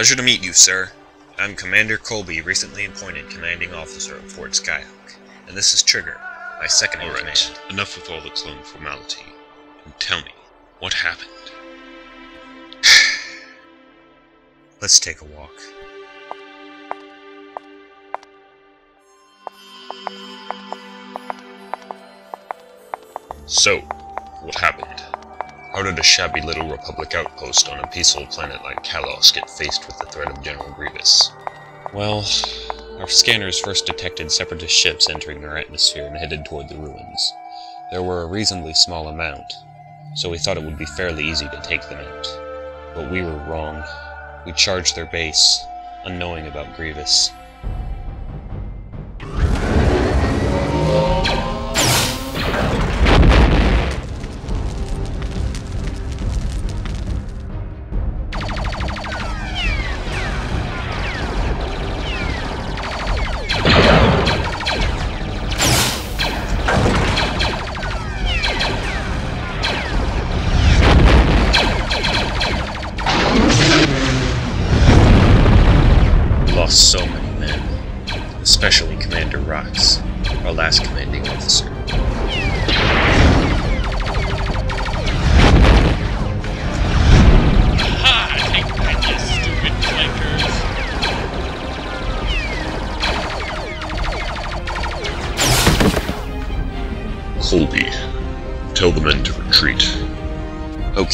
Pleasure to meet you, sir. I'm Commander Colby, recently appointed commanding officer of Fort Skyhook. And this is Trigger, my second in All right, command. enough with all the clone formality. And tell me, what happened? Let's take a walk. So, what happened? How did a shabby little Republic outpost on a peaceful planet like Callos get faced with the threat of General Grievous? Well, our scanners first detected separatist ships entering our atmosphere and headed toward the ruins. There were a reasonably small amount, so we thought it would be fairly easy to take them out. But we were wrong. We charged their base, unknowing about Grievous.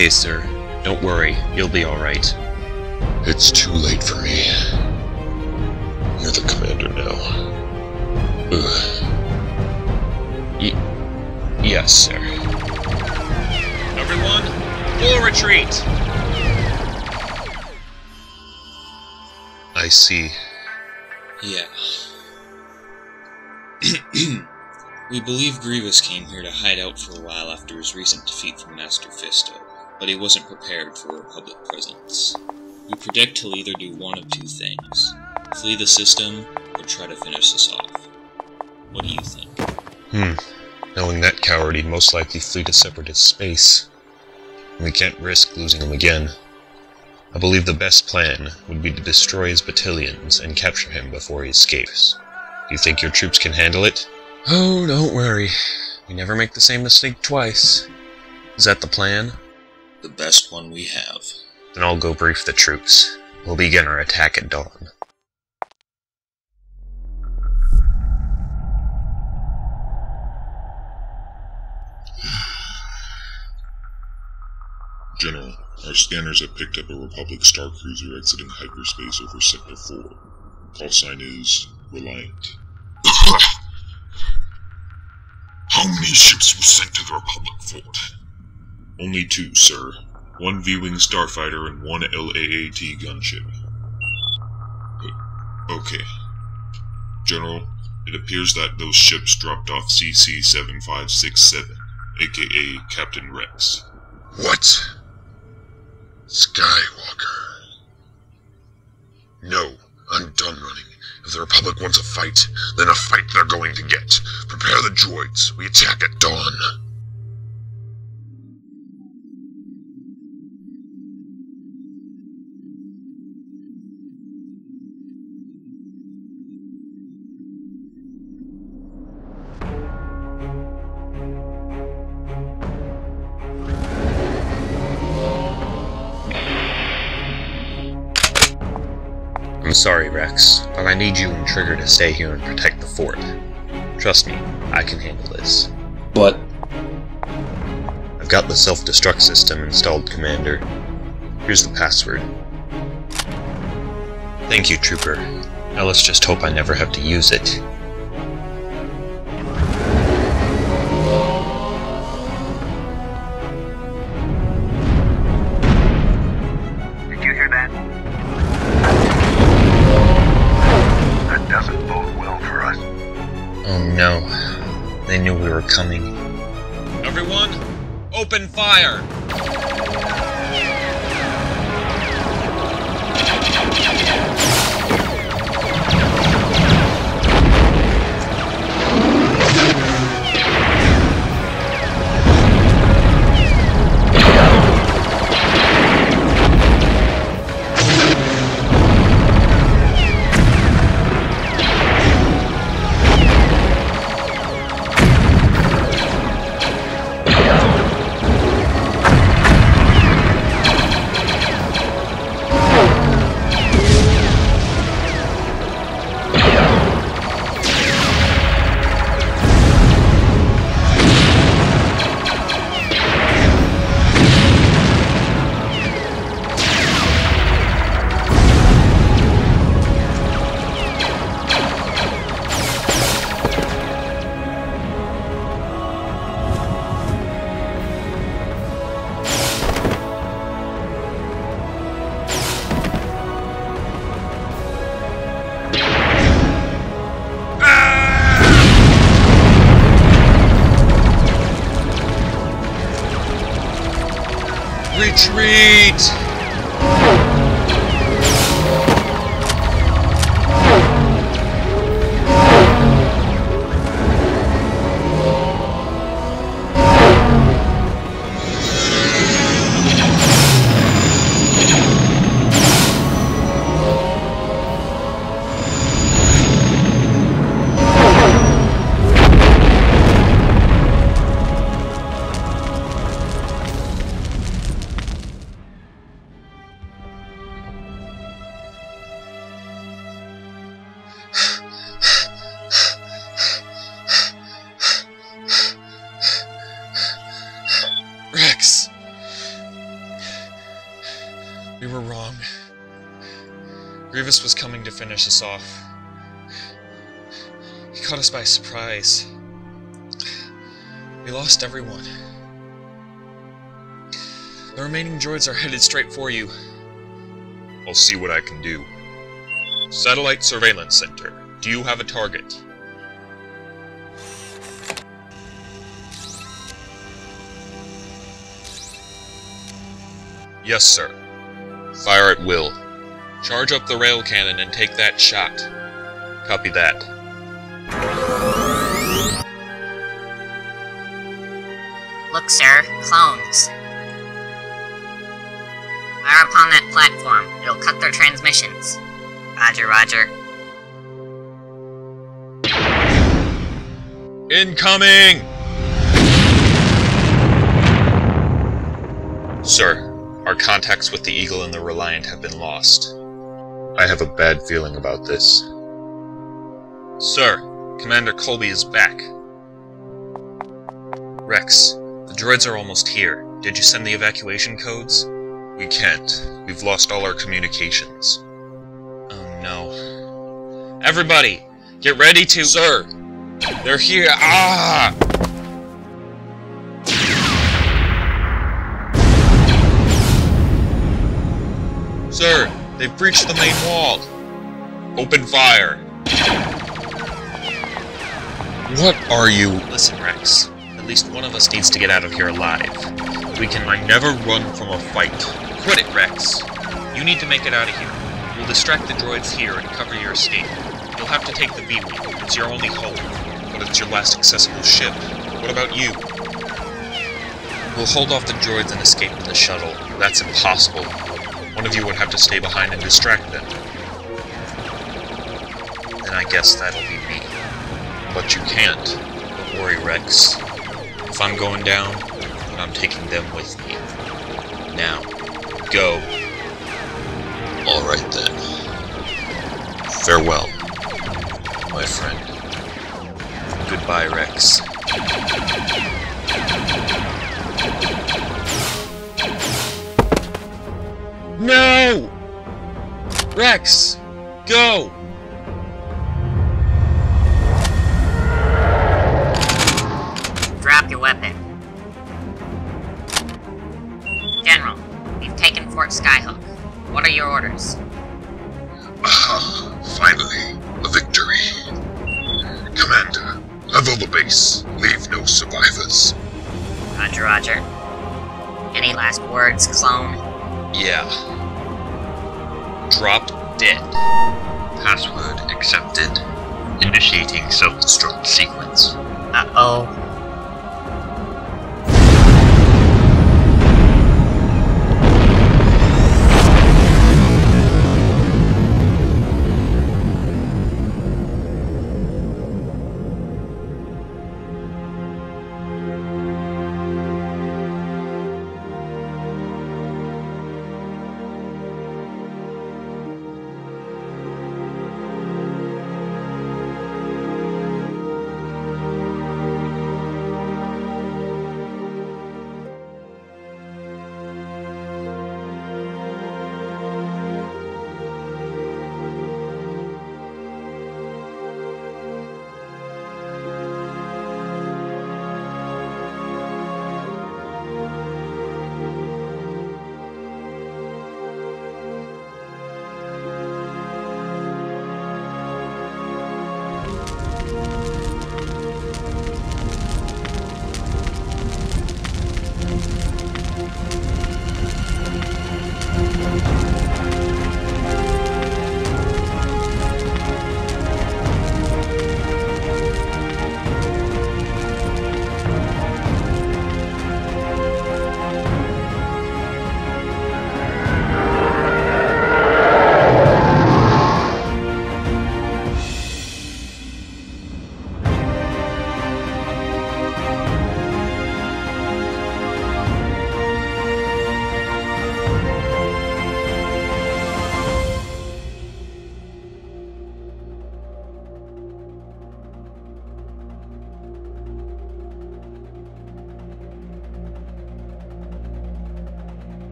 Okay, sir. Don't worry, you'll be alright. It's too late for me. You're the commander now. Ugh. Yes, sir. Everyone, full retreat! I see. Yeah. we believe Grievous came here to hide out for a while after his recent defeat from Master Fisto, but he wasn't prepared for a public presence. We predict he'll either do one of two things flee the system or try to finish us off. What do you think? Hmm. Knowing that coward, he'd most likely flee to separatist space. We can't risk losing him again. I believe the best plan would be to destroy his battalions and capture him before he escapes. Do you think your troops can handle it? Oh, don't worry. We never make the same mistake twice. Is that the plan? The best one we have. Then I'll go brief the troops. We'll begin our attack at dawn. General, our scanners have picked up a Republic star cruiser exiting hyperspace over Sector 4. Call sign is Reliant. How many ships were sent to the Republic fort? Only two, sir. One V-Wing starfighter and one LAAT gunship. Uh, Okay. General, it appears that those ships dropped off CC-7567, aka Captain Rex. What? Skywalker. No, I'm done running. If the Republic wants a fight, then a fight they're going to get. Prepare the droids. We attack at dawn. I'm sorry, Rex, but I need you and Trigger to stay here and protect the fort. Trust me, I can handle this. But I've got the self-destruct system installed, Commander. Here's the password. Thank you, Trooper. Now let's just hope I never have to use it. They knew we were coming. Everyone, open fire! Retreat! Grievous was coming to finish us off. He caught us by surprise. We lost everyone. The remaining droids are headed straight for you. I'll see what I can do. Satellite Surveillance Center, do you have a target? Yes, sir. Fire at will. Charge up the rail cannon and take that shot. Copy that. Look, sir, clones. Fire upon that platform. It'll cut their transmissions. Roger, roger. Incoming! Sir, our contacts with the Eagle and the Reliant have been lost. I have a bad feeling about this. Sir, Commander Colby is back. Rex, the droids are almost here. Did you send the evacuation codes? We can't. We've lost all our communications. Oh no. Everybody, get ready to- Sir! They're here! Ah! Sir, they've breached the main wall. Open fire. What are you? Listen, Rex. At least one of us needs to get out of here alive. We can. I never run from a fight. Quit it, Rex. You need to make it out of here. We'll distract the droids here and cover your escape. You'll have to take the B-Wing. It's your only hope. But it's your last accessible ship. What about you? We'll hold off the droids and escape with the shuttle. That's impossible. One of you would have to stay behind and distract them. Then I guess that'll be me. But you can't. Don't worry, Rex. If I'm going down, I'm taking them with me. Now, go. Alright then. Farewell, my friend. Goodbye, Rex. No! Rex! Go! Drop your weapon. General, we've taken Fort Skyhook. What are your orders? Ah, finally, a victory. Commander, level the base. Leave no survivors. Roger, roger. Any last words, clone? Yeah. Drop dead. Password accepted. Initiating self-destruct sequence. Uh-oh.